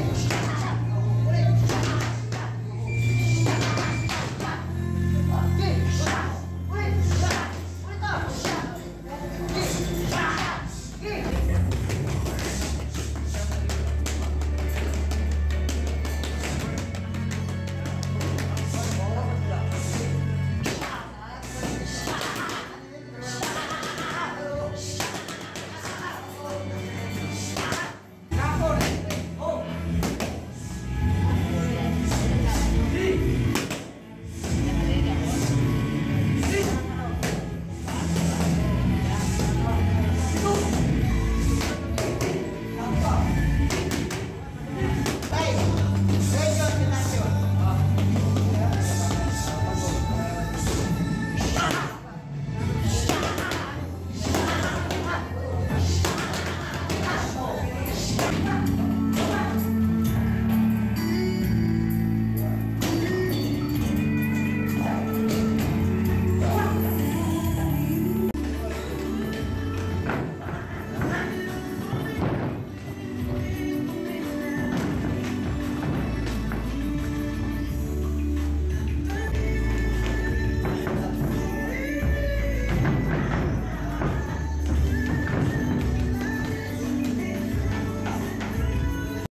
changed.